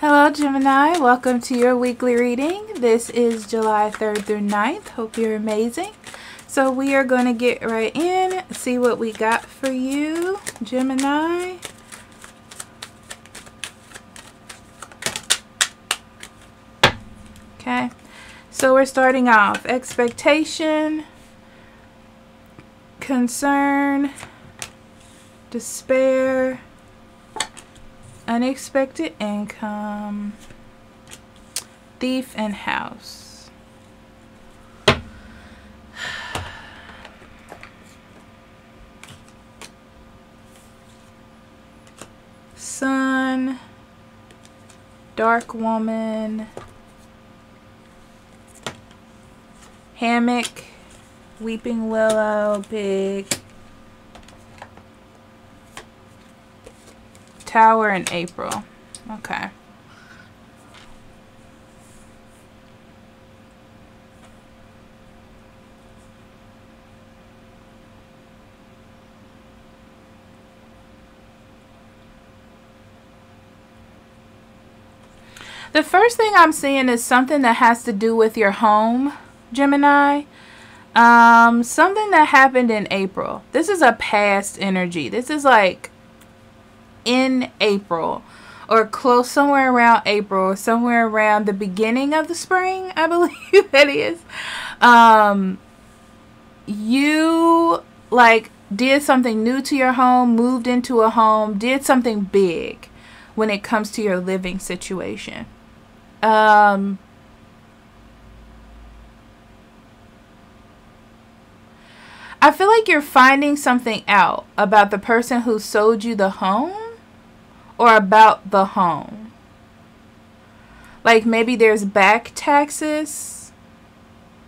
Hello, Gemini. Welcome to your weekly reading. This is July 3rd through 9th. Hope you're amazing. So, we are going to get right in, see what we got for you, Gemini. Okay, so we're starting off expectation, concern, despair unexpected income, thief and house. Sun, dark woman, hammock, weeping willow, pig, Tower in April. Okay. The first thing I'm seeing is something that has to do with your home, Gemini. Um, something that happened in April. This is a past energy. This is like in April or close somewhere around April, somewhere around the beginning of the spring, I believe that is. Um, you like did something new to your home, moved into a home, did something big when it comes to your living situation. Um, I feel like you're finding something out about the person who sold you the home or about the home. Like maybe there's back taxes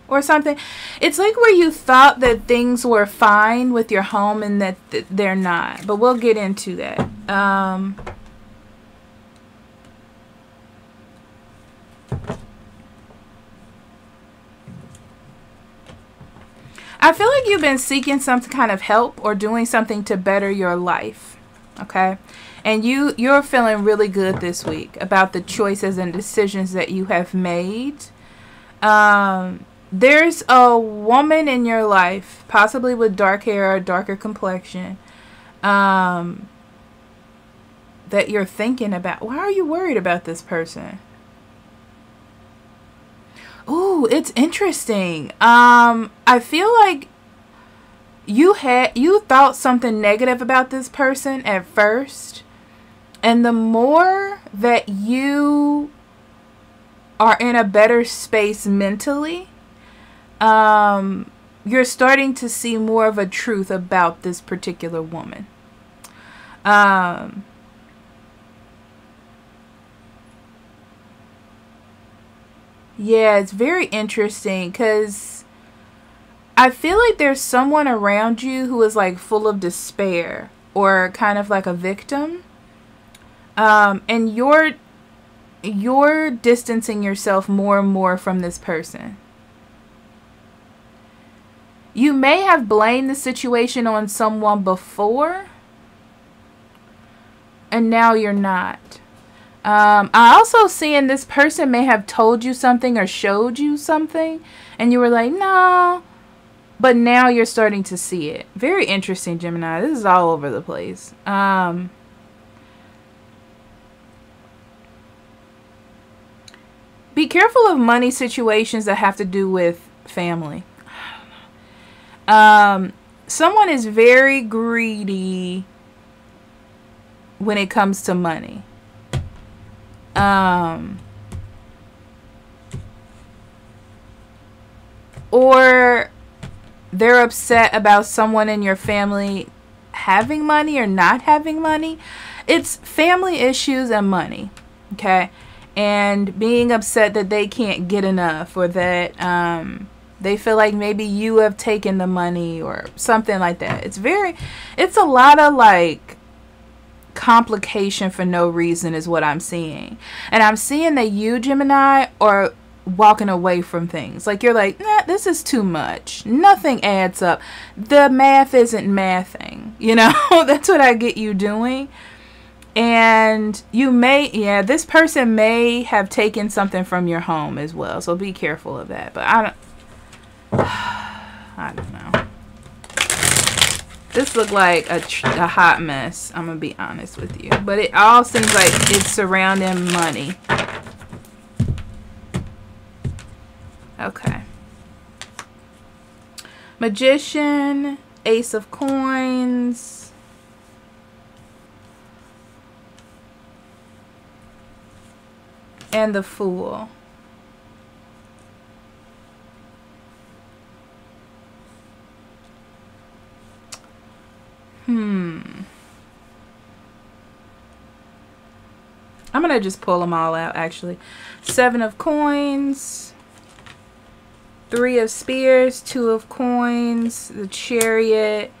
or something. It's like where you thought that things were fine with your home and that th they're not. But we'll get into that. Um, I feel like you've been seeking some kind of help or doing something to better your life. Okay? and you you're feeling really good this week about the choices and decisions that you have made um, there's a woman in your life possibly with dark hair or darker complexion um, that you're thinking about why are you worried about this person Ooh, it's interesting. Um, I feel like you had you thought something negative about this person at first and the more that you are in a better space mentally, um, you're starting to see more of a truth about this particular woman. Um, yeah, it's very interesting because I feel like there's someone around you who is like full of despair or kind of like a victim um, and you're you're distancing yourself more and more from this person. You may have blamed the situation on someone before, and now you're not. Um, I also seeing this person may have told you something or showed you something, and you were like, no. But now you're starting to see it. Very interesting, Gemini. This is all over the place. Um, be careful of money situations that have to do with family. Um, someone is very greedy when it comes to money. Um, or they're upset about someone in your family having money or not having money. It's family issues and money. Okay and being upset that they can't get enough or that um, they feel like maybe you have taken the money or something like that. It's very, it's a lot of like complication for no reason is what I'm seeing. And I'm seeing that you, Gemini, are walking away from things. Like you're like, nah, this is too much. Nothing adds up. The math isn't mathing. You know, that's what I get you doing. And you may, yeah, this person may have taken something from your home as well. So be careful of that. But I don't, I don't know. This looked like a, a hot mess. I'm going to be honest with you. But it all seems like it's surrounding money. Okay. Magician, Ace of Coins. And the Fool. Hmm. I'm going to just pull them all out, actually. Seven of Coins. Three of Spears. Two of Coins. The Chariot.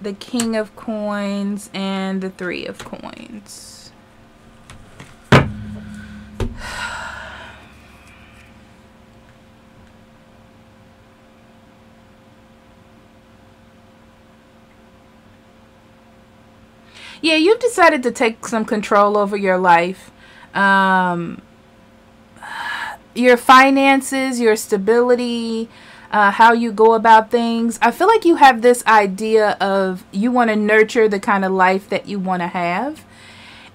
The King of Coins. And the Three of Coins. yeah, you've decided to take some control over your life. Um, your finances, your stability, uh, how you go about things. I feel like you have this idea of you want to nurture the kind of life that you want to have.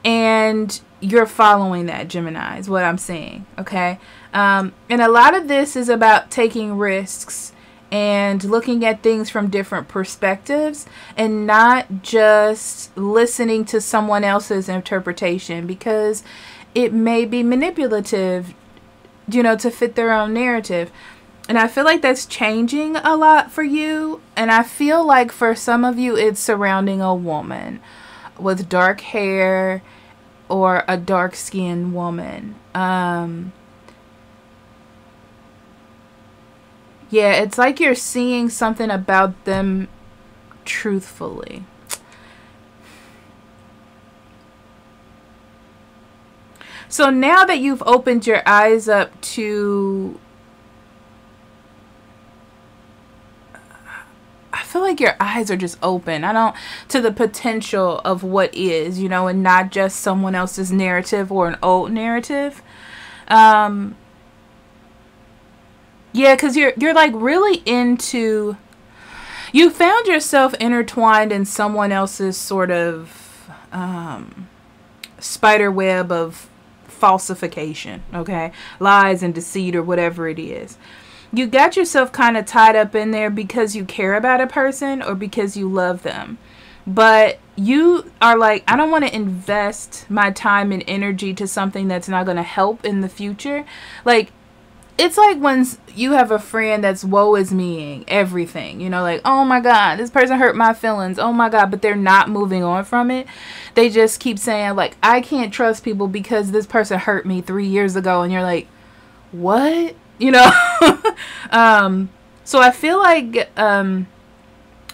And you're following that, Gemini, is what I'm saying. Okay. Um, and a lot of this is about taking risks and looking at things from different perspectives and not just listening to someone else's interpretation because it may be manipulative, you know, to fit their own narrative. And I feel like that's changing a lot for you. And I feel like for some of you, it's surrounding a woman with dark hair or a dark skinned woman. Um, Yeah, it's like you're seeing something about them truthfully. So now that you've opened your eyes up to I feel like your eyes are just open. I don't to the potential of what is, you know, and not just someone else's narrative or an old narrative. Um yeah, because you're you're like really into. You found yourself intertwined in someone else's sort of um, spider web of falsification, okay? Lies and deceit or whatever it is. You got yourself kind of tied up in there because you care about a person or because you love them. But you are like, I don't want to invest my time and energy to something that's not going to help in the future. Like, it's like when you have a friend that's woe is meing everything, you know, like, oh my God, this person hurt my feelings. Oh my God, but they're not moving on from it. They just keep saying, like, I can't trust people because this person hurt me three years ago. And you're like, what? You know? um, so I feel like, um,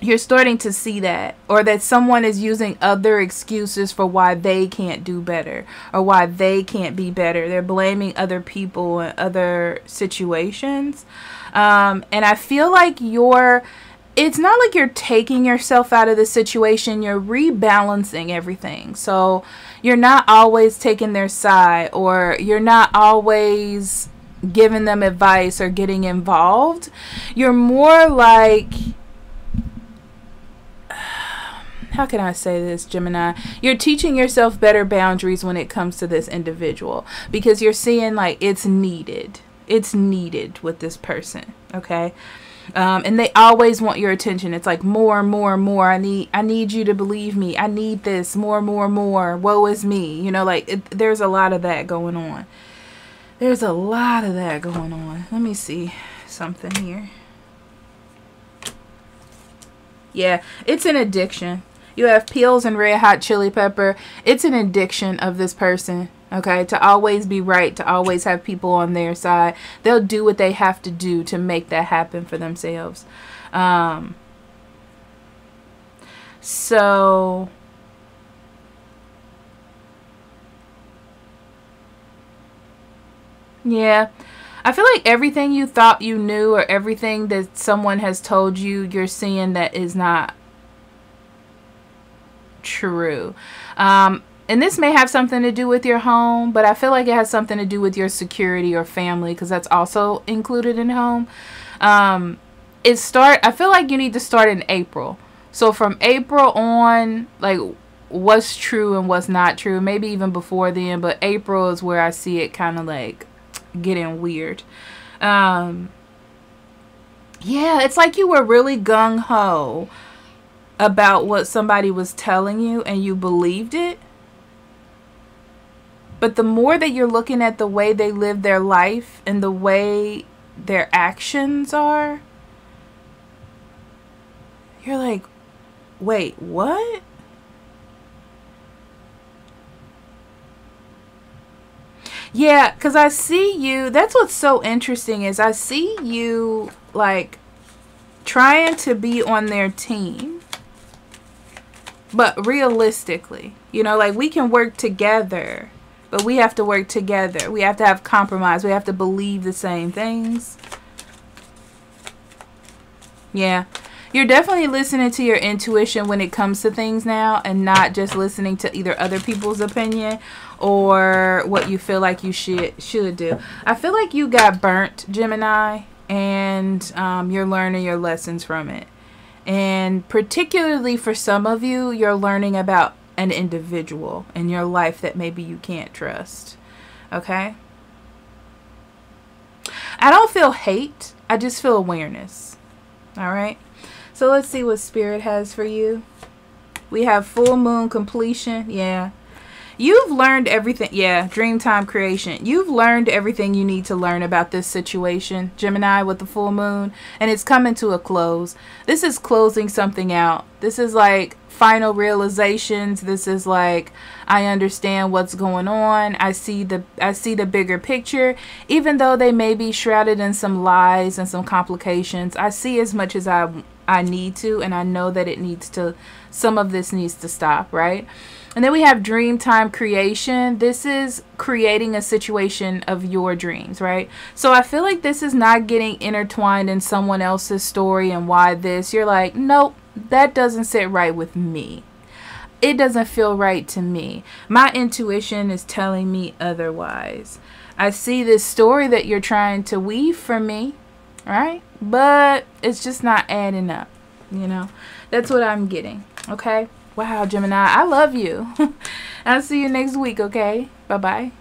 you're starting to see that or that someone is using other excuses for why they can't do better or why they can't be better. They're blaming other people and other situations. Um, and i feel like you're it's not like you're taking yourself out of the situation you're rebalancing everything. So you're not always taking their side or you're not always giving them advice or getting involved. You're more like how can I say this, Gemini? You're teaching yourself better boundaries when it comes to this individual because you're seeing like it's needed. It's needed with this person, okay? Um, and they always want your attention. It's like more, more, more. I need, I need you to believe me. I need this more, more, more. Woe is me. You know, like it, there's a lot of that going on. There's a lot of that going on. Let me see something here. Yeah, it's an addiction. You have Peels and Red Hot Chili Pepper. It's an addiction of this person. Okay, to always be right, to always have people on their side. They'll do what they have to do to make that happen for themselves. Um, so, yeah. I feel like everything you thought you knew or everything that someone has told you, you're seeing that is not true. Um, and this may have something to do with your home, but I feel like it has something to do with your security or family because that's also included in home. Um, it start. I feel like you need to start in April. So from April on, like what's true and what's not true. Maybe even before then, but April is where I see it kind of like getting weird. Um, yeah, it's like you were really gung ho about what somebody was telling you and you believed it. But the more that you're looking at the way they live their life and the way their actions are, you're like, wait, what? Yeah, because I see you. That's what's so interesting is I see you like trying to be on their team. But realistically, you know, like we can work together, but we have to work together. We have to have compromise. We have to believe the same things. Yeah. You're definitely listening to your intuition when it comes to things now and not just listening to either other people's opinion or what you feel like you should should do. I feel like you got burnt, Gemini, and um, you're learning your lessons from it. And particularly for some of you, you're learning about an individual in your life that maybe you can't trust. Okay? I don't feel hate. I just feel awareness. All right? So let's see what spirit has for you. We have full moon completion. Yeah. You've learned everything. Yeah, Dreamtime creation. You've learned everything you need to learn about this situation, Gemini, with the full moon, and it's coming to a close. This is closing something out. This is like final realizations. This is like I understand what's going on. I see the I see the bigger picture. Even though they may be shrouded in some lies and some complications, I see as much as I I need to and I know that it needs to some of this needs to stop, right? And then we have dream time creation. This is creating a situation of your dreams, right? So I feel like this is not getting intertwined in someone else's story and why this. You're like, nope, that doesn't sit right with me. It doesn't feel right to me. My intuition is telling me otherwise. I see this story that you're trying to weave for me, right? But it's just not adding up, you know? That's what I'm getting, okay? Wow, Gemini, I love you. I'll see you next week, okay? Bye-bye.